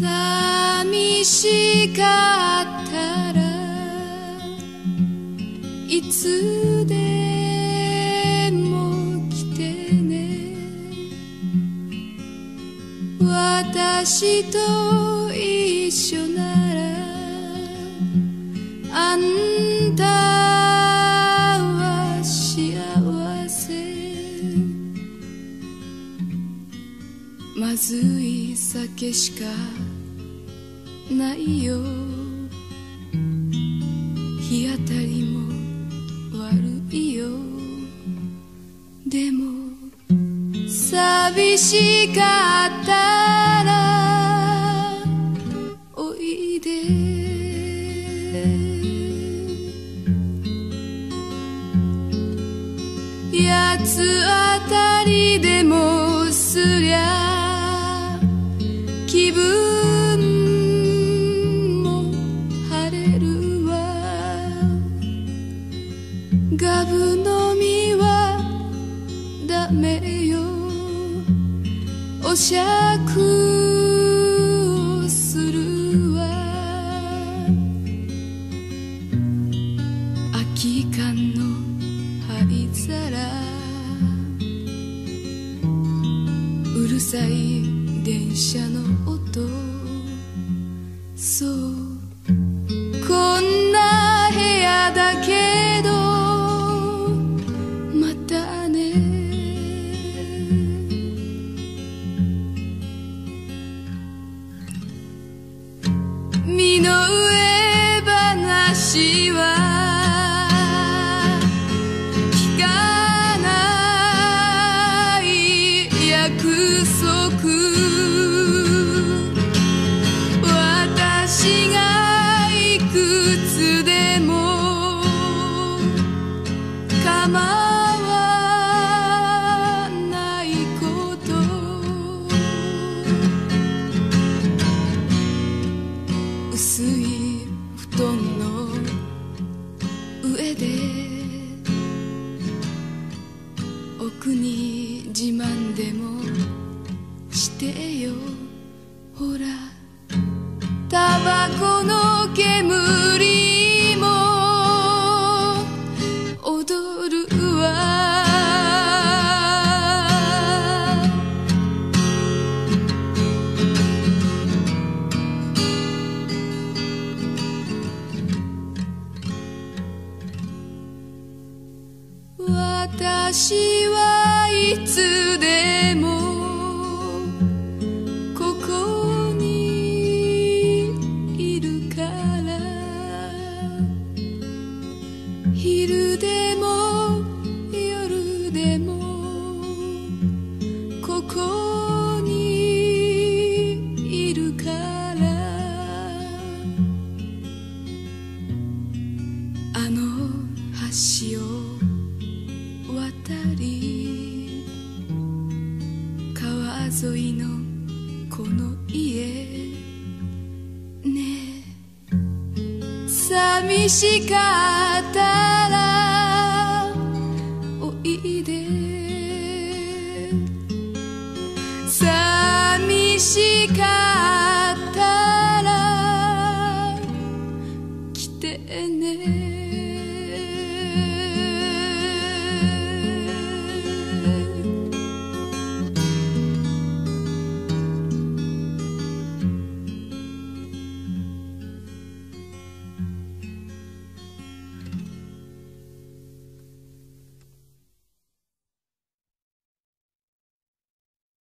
寂しかったらいつでも来てね。私と一緒ならあんたは幸せ。まずい酒しかないよ。日当たりも悪いよ。でも寂しかったらおいで。八つ当お酌をするわ。空き缶の灰皿。うるさい電車の音。そう。話は聞かない約束。私がいくつでも構わないこと。薄いに私はいつでもここにいるから。昼でり川沿いのこの家。ねえ。寂しかったらおいで。寂しかったら来てね。